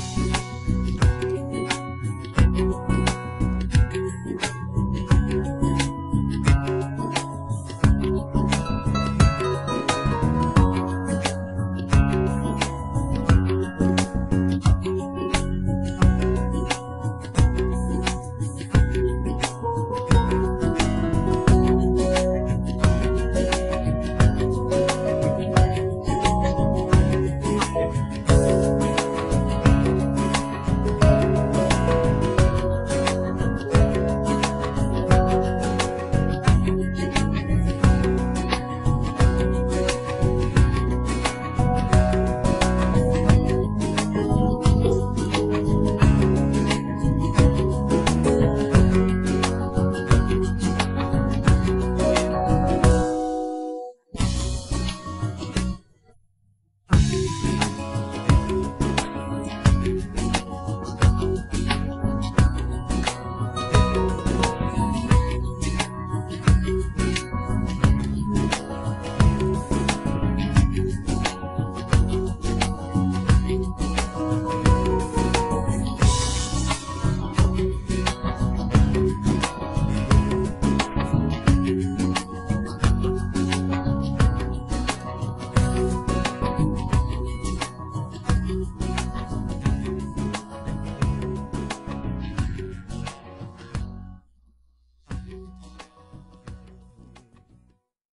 Bye.